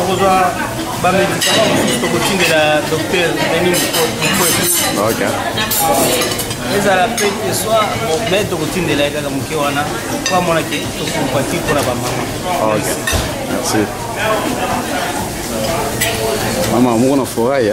okozwa bamedikama mosusu tokotindela docteur nani mokoe ezala mpe te soi me tokotindela ye kaka moke wana po amona ke tokompati mpo na bamama mama moko na forai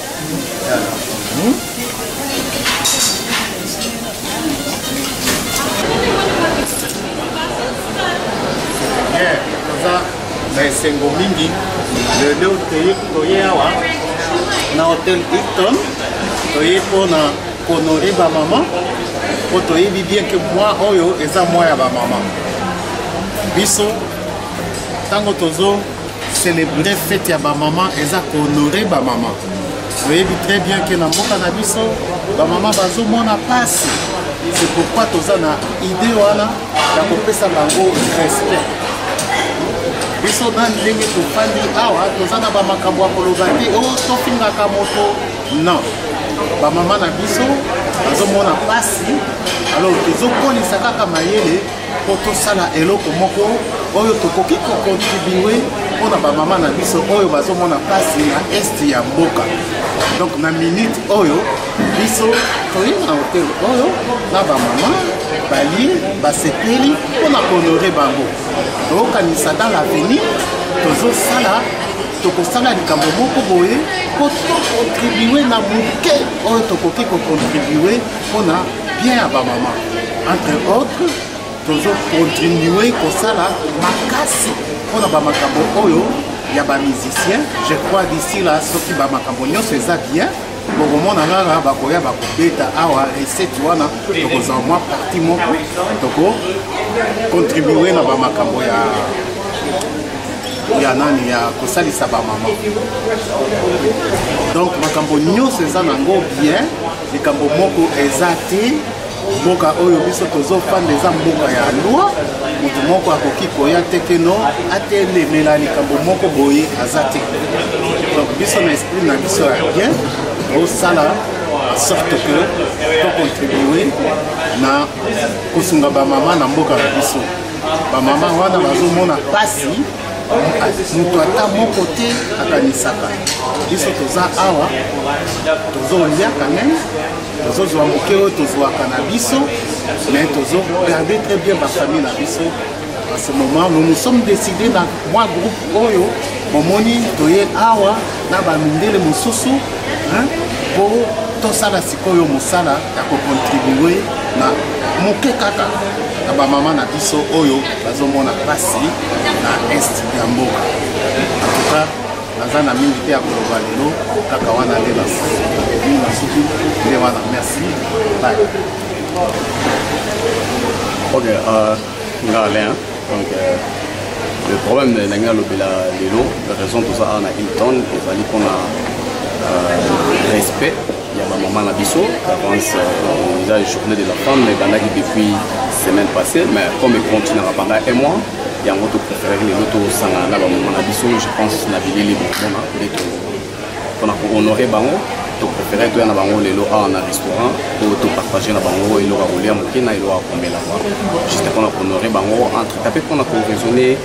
na esengo mingi lelo toye awa na hotel hilton toye mpona konore bamama mpo toyebi bien ke mwa oyo eza mwa ya bamama biso ntango tozo célébrer fête ya bamama eza kohonore bamama oyebi très bien ke na mboka na biso bamama bazomona mpasi c'est pourquoi toza na idée wana ya kopesa bango respect biso na ndenge tofandi awa toza na bamakambo ya koloba te o oh, tofingaka moto non bamama na biso bazomona mpasi alors tozokolisa kaka mayele mpo tosala eloko moko oyo tokoki kokontribue mpo na bamama na biso oyo bazomona mpasi na este ya mboka donc na minute oyo biso toye na hotel oyo na bamama bali basepeli mpo na kohonore bango toyokanisa dans l'avenir tozosala tokosala likambo moko boye mpo tokontribue na moke oyo tokoki kokontribue mpona bien ya bamama entre autres tozo continue kosala makasi mpona bamakambo oyo ya bamusicien je crois d'ici la soki bamakambo nyonso eza bien bokomona kaka bakoya bakobeta awa recette wana tokozwa mwa parti moko toko contribue na bamakambo ya ya nani ya kosalisa bamama donc makambo nyonso eza nango bien likambo moko eza te mboka oyo biso tozofanda eza mboka ya lwa moto moko akoki koya te keno atelemela likambo moko boye aza te donc biso na esprit na biso ya bien tosala sorte que tocontribue na kosunga bamama na mboka na biso bamama wana bazomona mpasi moto ata moko te akanisaka biso toza awa tozolia kameme tozozwa moke oyo tozwaka na biso mais tozogarde très bien bafamille na biso à ce moment nous nous sommes décidé na mwa groupe oyo bomoni toye awa na bamindele mosusu mpo tosala oyo mosala ya kokontribue na moke kaka na bamama na biso oyo bazomona mpasi na est ya mboka antuka naza na mingi te ya koloba lelo kaka wana nde nasuki nasuki nde wana merci bye ok euh, nga alain donc euh, le problème na ndenge alobela lelo raison toza awa na hilton ezali mpona euh, respect ya ba maman na biso d'avance euh, eza journée de la femme mais ebandaki depuis semaine passée mais comme econtinaka pendant un mois yango topréféraki lelo tosangana na bamama na biso je pense na bilili bomona nde mpona kohonore bango topréféré toya na bango lelo awa na restaurant po topartage na bango eloko ya kolia moke na eloko ya komelaka juste mpona kohonore bango entre tape mpona koraisonne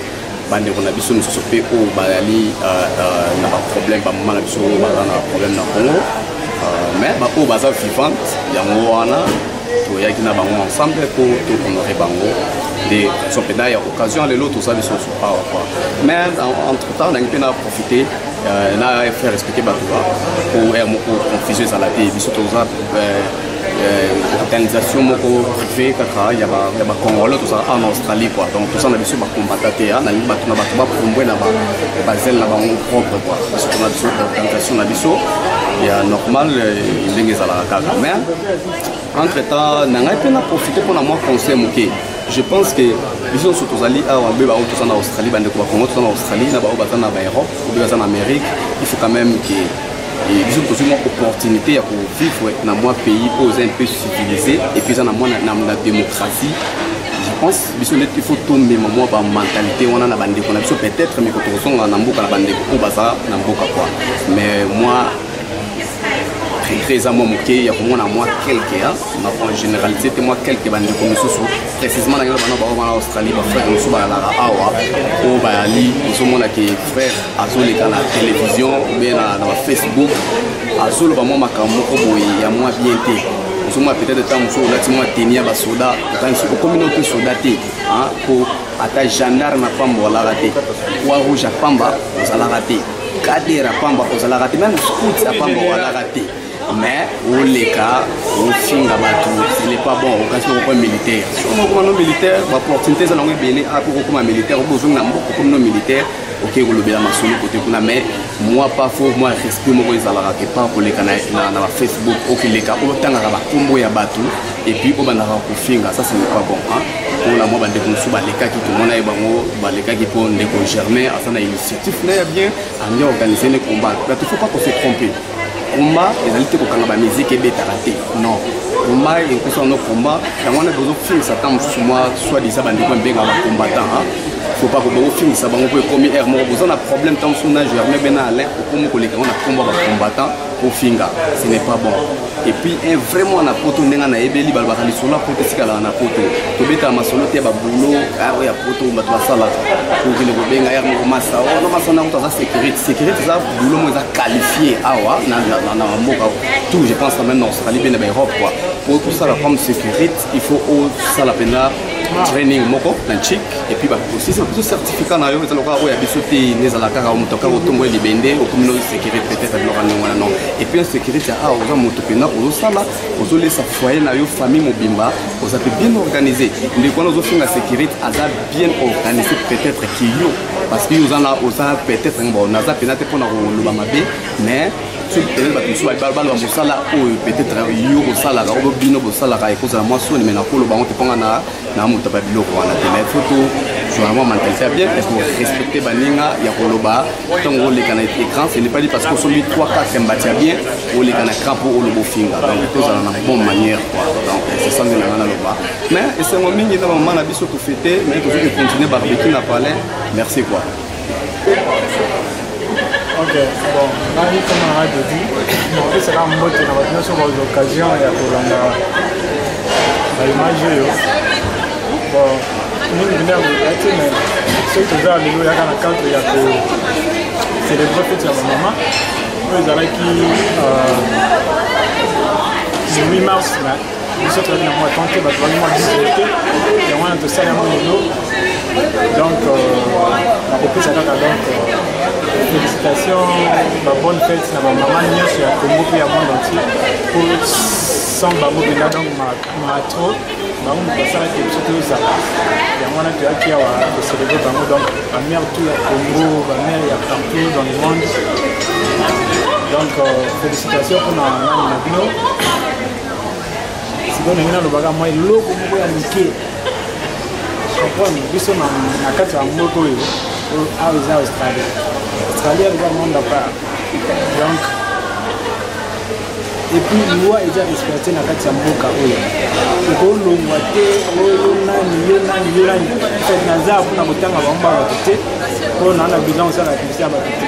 bandeko na biso mosusu mpe oyo bazali euh, euh, na baproblème bamama na biso oyo baza na problème na congo euh, mais baoyo baza vivante yango wana toyaki na bango ensemble mpo tokonore bango nde so mpenza ya occasion ya lelo toza lisusu awa kua mais entre temps nangi mpe na profite na faire respecte bato ba mpo ya moko confusion ezala te biso toza organisation moko privé kaka ya bacongolais tozala awa na australie kua donc toza na biso bakombata te ah, nalingi bato na bato bapumbwe na bazele na bango propre kua parce que tona biso organisation na biso ya normal eh, ndenge ezalaka kaka mais entre temps na ngai mpe na profite mpo na mwa conseil moke je pense que biso nyonso tozali awa mpe baoyo toza na australie bandeko bakongo toza na australie na baoyo baza na baeurope oyo baza na amérique il faut quand même que Et biso tozwi mwa opportunité ya kovivre na mwa pays oyo eza un peu civilisé et puis eza na mwa na démocratie je pense biso nde il faut tomema mwa bamentalité wana na bandeko na biso peut-être miko tokozonga na mboka na bandeko oyo baza na mboka kua mais mwa regret eza mwa moke ya komona mwa quelque na généralité te mwa quelque bandeko mosusu précisement na ngai bana bango bana australie bafrère mosusu bayalaka awa oyo bayali ozomona ke frère azoleka na télévision obe na bafacebook azoloba mwa makambo moko boye ya mwa bien te ozomona peut-être ntango mosusu olati mwa teni ya basoda okanisi okomi no mpe soda te mpo ata gendarme na pamba olaka te wa rouge ya pamba ozalaka te kader ya pamba ozalaka te meme scout ya pamba olaka te mais oleka ofinga bato ce n'est pas bon okasi okokoma militaire soki okokoma no militaire baopportunité eza nango ebele apo ah, okokoma militaire obo ozongi na mboka okomi no militaire okei kolobela masolo kote kuna mais mwa pa fo mwa respect moko ezalaka ke pa koleka na, na, na bafacebook okileka otangaka bakombo ya bato epuis obandaka kofinga ça ce n'est pas bon hein? mpona mwa bandeko mosusu balekaki tomona ye bango balekaki mpo ndeko germain aza na initiative na ya bien ange organise ne combat plateforme pas ko se tromper combat ezali te kokanga bamiziki ebetaka te non combat ekosa no combat yango wana bozofingisa ntango mosusu mwa soit disa bandeko mbenga bacombattant faut pas bozofingisa bango mpo ekomi aire moko boza na problème ntango mosusu na germain bena alain okomi koleka yango na kombo bacombattant kofinga ce n'est pas bon et puis un vrai mwana poto ndenge nayebeli balobaka lisolo ya poto esikalaka na poto tobetaka masolo te ya babulo ah, oyo ya poto bato basalaka kokende kobenga aire moko masa ono oh, masa na kutu aza sécurité sécurité eza Boulomo eza qualifié awa na na mboka tout je pense même na Australie bien na Europe quoi pour tout ça la comme sécurité il faut au ça la peine training moko na chic et puis ba aussi ça tout certificat na yo eza lokola oyo ya biso te nezala kaka moto kaka otombo libende okomi na sécurité peut-être biloko ndenge wana non et puis sécurité ya awa oza moto mpenza ozosala ozolesa foyer na yo famille mobimba oza mpe bien organisé ndeko wana ozofinga sécurité aza bien organisé peut-être kiyo parce que yo oza na oza peut-être yango bon naza mpena te mpo na koloba mabe mais soki peut-être bato mosusu baloba mosala oyo peut-être yo kosalaka oyo bino bosalaka ekozala mwa soni mais nakoloba yango te mpo nga na na moto ba biloko wana te mais faut to vraiment mentalite ya bien eko respecte baninga ya koloba ntango oleka na écran ce n'est pas dit parce que osombi 3 4 mbati ya bien oleka na écran mpo oloba ofinga donc tozala na bonne manière quoi donc c'est ça nde na nga naloba mais esengo mingi na mama na biso to fete mais tozo ko continuer barbecue na palais merci quoi ok bon ngai kama na radio di nakopesaka mbote na bato nyonso bazwa occasion ya kolanda baimage oyo bon mingi nde akoya te mais soki toza lelo yaka na cadre ya ko célèbre fete ya bamama oyo ezalaki euh, 8 mars biso tozali na mwa temps te bato bali mwa biso te yango wana tosali yango lelo donc nakopesa kaka donc félicitation babonne fête na bamama nyonso ya congo mpe ya monde entier po sans bango mpenza donc matro bango moto basalaki biso tozala yango wana toyaki awa kocelebre bango donc bamare tout ya congo bamare ya partout dans le monde donc euh, félicitation mpona nani na bino sikoyo ndenge nalobaka mwa eloko moko ya moke comprendre biso na kati ya mboka oyo awa eza australie australie eza monde à part donc epuis loi eza respecte na kati ya mboka oyo okolongwa te oyo nani yo nani yo nani naza mpona kotanga bango ba bato te mpo naa na bilan osala bibisa ya bato te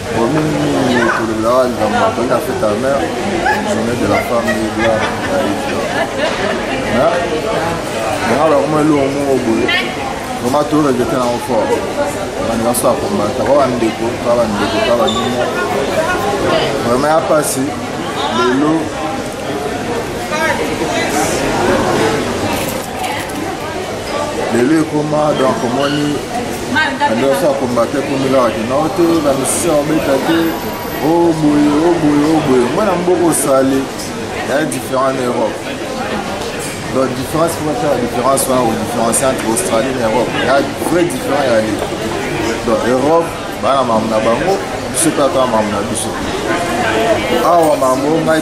Bomingi kolobela wa likambo matoi na fete ya mère journée de la femme libla na yanga bakoma eloko moko boye vraiment to regrete nango fort bandi banso ya kombata kwa bandeko ka bandeko ka banimo vraiment ya mpasi lelo lelo ekoma donc omoni bandasi ya kombate ekomi kaka kinao te bamisisi babeta te oboye oh, oboye oh, oboye oh, mwana mboka osali ya différent na europe donc différence mpo faire la différence wana kodifferencie entre australie na europe ya vrai différent ya leki donc europe bana mamu na bango biso mpe ata mamu na biso awa mamu ngai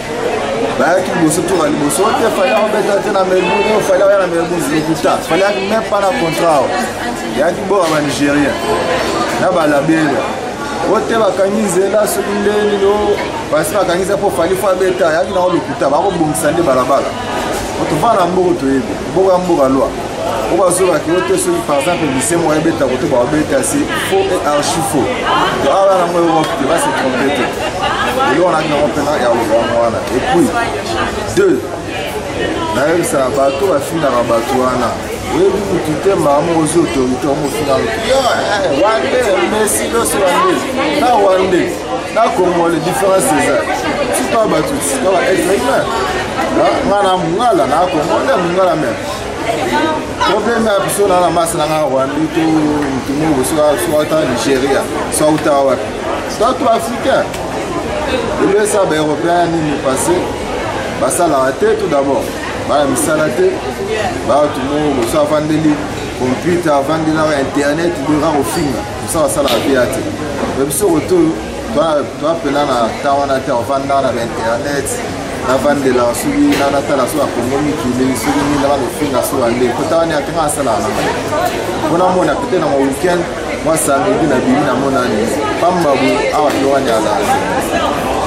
bayaki liboso toka liboso te fali akobeta te na melbourne fali akoya na melbourne lokuta fali ayaki meme pa na contrat yaki boka ba nigérien na balaberia o te bakangi nzela soki nde nino basi bakangi nzela mpo fali fo abeta yaki nango lokuta bakobongisa nde balabala otovanda na mboka toyebi mboka ya mboka lwa oyo azobaki yo te soki par exemple mise moko ebeta kote baobeta se faux et archi faux to awa yango eyokoki te base trompe te eloko naki yango mpena ya lobango wana epuis deux nayebisa na bato bafingaka bato wana oyebi kutu te mama ozi autorité omofinga wande mesi loso wande na wande na congole différence eza sika bato sika ba être humain nga na mungala na congole mungala meme problème ya biso na na masi na nga rwandi to motu moko soki ata nigeria so auta wapi tatu africain elesa baeuropéen nini passé basalaka te tout d'abord baya misala te bato moko mosu avandeli computer avandelaka internet boyaka kofinga mosala asalaka mpe ya te me biso koto toapela na temps wana te ovanda na bainternet navandela soki natala soki akongo mikili soki nini naba kofinga soki ande kota wana yake nga asalaka na ngai mpo namona pete na weekend mwa samedi na bimi namonani pamba bo awa biloko ani azala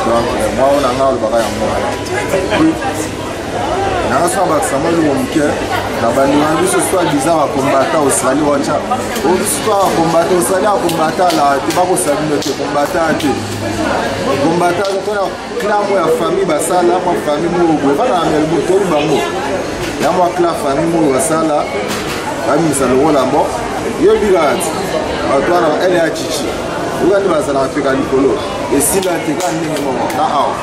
donc mwa ona nga olobaka yango wana nanga so abakisa mwa eloko moke na bandima biso so adiza bakombata osali wacha obiso akombata osali akombata la te bakosala bino te kombata te kombata tona clamo ya famille basala mwa famille moko boye bana na melbourne toyi bango ya mwa cla famille moko basala bamisa lokola mo yo bikaka ti bato wana ele ya chichi oyo nde bazalaka peka likolo esila te kaka ndenge moko na awa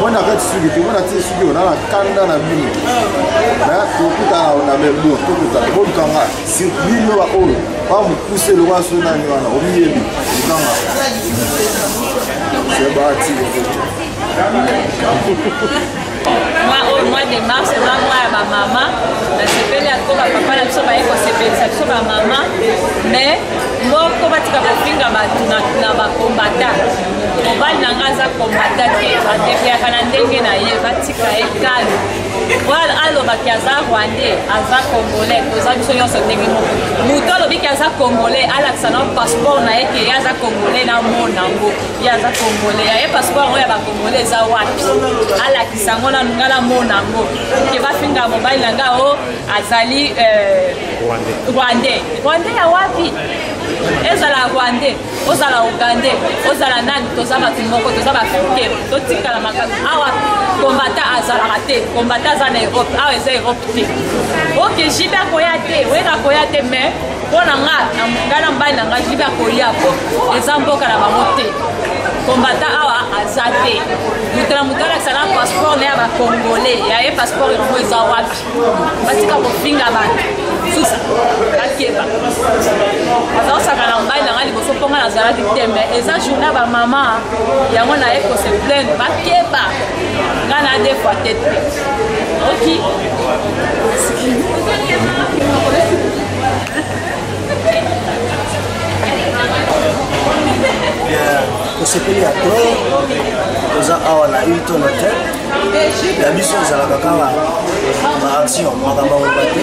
mwana kati suki te mwana tie suki ona na kanda na bino tokutana na melbo tokutana bolukanga sur bino baoyo bamokuse lokola so nani wana omiyebi lukanga sebati mwa oyo mwa de mars eza mwa ya bamama nasepeli yango bapapa na biso baye kosepelisa biso bamama mais moko batika kofinga bato na bakombata mobali na ngai aza kombata te batepeaka na ndenge na ye batika ye kalo wal alobaki aza rwandais aza congolais toza biso nyonso ndenge moko moto alobiki aza congolais alakisa na passeport na ye ke ye aza congolais na mona yango ye aza congolais ya ye passeport yango ya bacongolais eza wapi alakisa yango nanu ngai namona yango ke bafinga mobali na ngai o azali euh, rwandais rwandais ya wapi ezala rwandais ozala ougandais ozala nani toza bato moko toza baafricain totikala makambo awa kombata azalaka te kombata aza na europe awa eza europe te ok jibe akoya te oyeka koya te mais mpo na nga nga na mbali na nga jibe akoya po eza mboka na bango te kombata awa aza te moto na moto alakisa na passeport na ya bacongolais ya ye passeport yango eza wapi batika kofinga bato susa bakeba azakosaka na mobali na ngai liboso mpo ngai nazalaki te me eza journa bamama yango naye kose plaine bakeba ngai na defwa te te oki tosepeli ya to toza awa na hilton hotel ya biso ezalaka kaka baaction makambo akoba te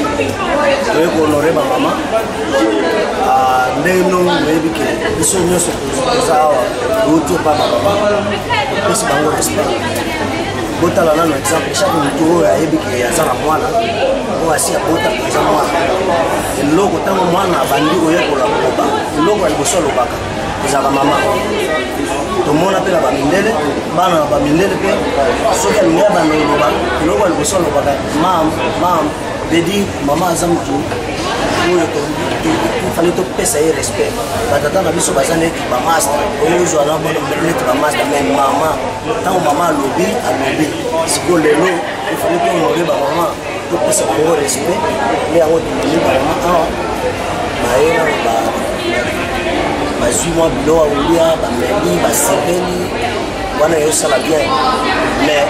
toye kohonore bamama ah, ndenge no oyebi ke biso nyonso toza awa touti epa bamama epesi bango respect botala nano exemple chaque motu oyo ayebi ke aza na mwana oyo asi abota aza mwana eloko ntango mwana abandi koyekola koloba eloko ya liboso alobaka ezalaka mama tomona mpe na bamindele bana na bamindele mpe soki alingi ya banda oloba eloko ya liboso alobaka mam mam dedi mama aza motu oyo fale topesa ye respect batata na biso baza neti bamasta ozwa na bana neti bamasta me mama ntango mama alobi alobi sikoyo lelo ifale tomobe bamama topesa bango respect nde yango dimoni bango awa bayena bazwi mwa bilo ya kolia bameli basepeli wana eyosala bien mais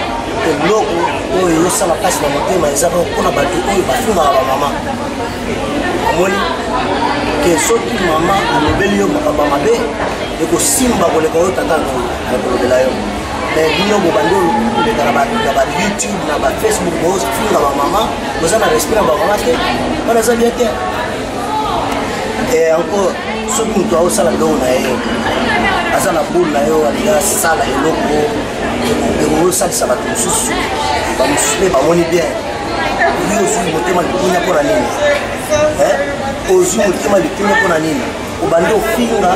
eloko oyo eyosala mpasi na motema eza kaka mpona bato oyo bafungaka bamama omoni ke soki mama alobeli yo makambo mabe ekosimba koleka oyo tata akolobela yo mais eh, bino bobandi oleka na bayoutube na bafacebook bofinga bamama boza na respect na bamama te wana eza bien te eh, encore soki moto aosala biloko na ye aza na boule na yo alinga asala eloko ekosalisa bato mosusu bamosusu mpe bamoni bien yo ozwi motema likunya mpo na nini eh? ozwi motema likunya mpo na nini obandi ofinga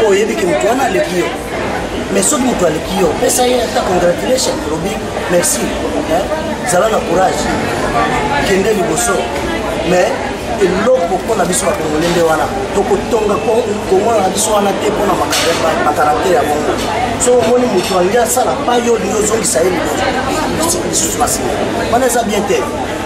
po oyebi ke moto wana aleki yo mais soki moto aleki yo pesa ye ata congratulation olobi merci zala na courage kende liboso mais eloko mpo na biso bakongole nde wana tokotonga kongo na biso wana te mpo na bakaraktere ya bongo so omoni moto alingi asala pa yo olingi ozongisa ye lisusu na nsima wana eza bien te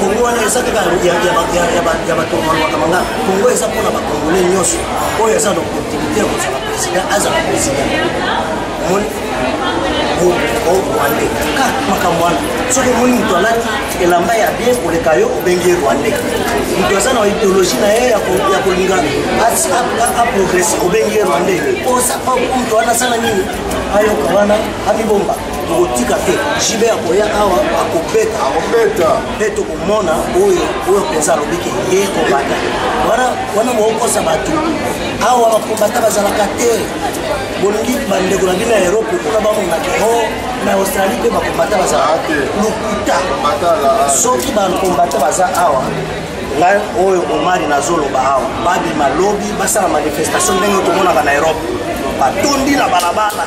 kongo wana eza kaka ya bato balobaka manga kongo eza mpona bakongole nyonso oyo aza na opportunité ya kozala président azala président omoni rwandais kaka makambo wana soki omoni moto alati elamba ya bien koleka yo obengi ye rwandais moto aza na ideologie na ye ya kolinga aprogresse obengi ye rwandais oza moto wana asala nini ayoka wana amibomba tokotika te jibe ya koya awa akobeta akobeta mpe tokomona oyo oyo mpenza alobi ke ye kobata wana wana bokokosa bato awa bakombata bazalaka te bolingi bandeko na bino ya erope kuna bamonake o oh, na australie mpe bakombata bazalaka ah, te lokuta ah. soki bakombata baza awa ngai oyo omari nazoloba awa babima lobi basala manifestation ndenge tomonaka na erope batondi na balabala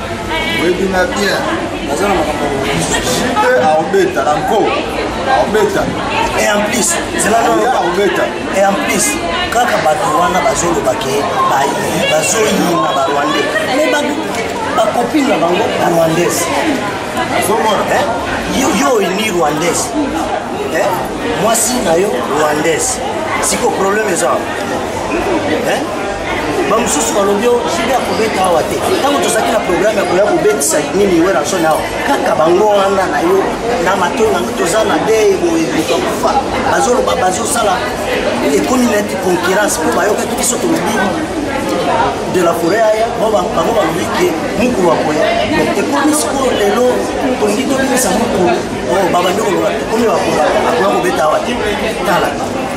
oyebi nga bien naza na makambo jipe akobeta na nko akobeta et en plus zela noyo akobeta et en plus kaka bato wana bazoloba ke bazoyina barwandais mais bato bakopine na bango barwandaise ozomona eh? yo oyini rwandaise eh? mwasi na yo rwandaise siko problème eza eh? bamosusu balobi o jibe ya kobeta awa te ntango tozalaki na programe ya koya kobetisa nini werasoni awa kaka bango wana na yo na mato na toza na deye boye moto akufa bazoloba bazosala ekomi neti concurrence mpo bayokaki biso tolobi de la forêt aya bango balobi ke mokulu akoya ekomi sikoyo lelo tolingi tobimisa mokulu oh, babandi koloba ekomi bakoya akoya kobeta awa te tala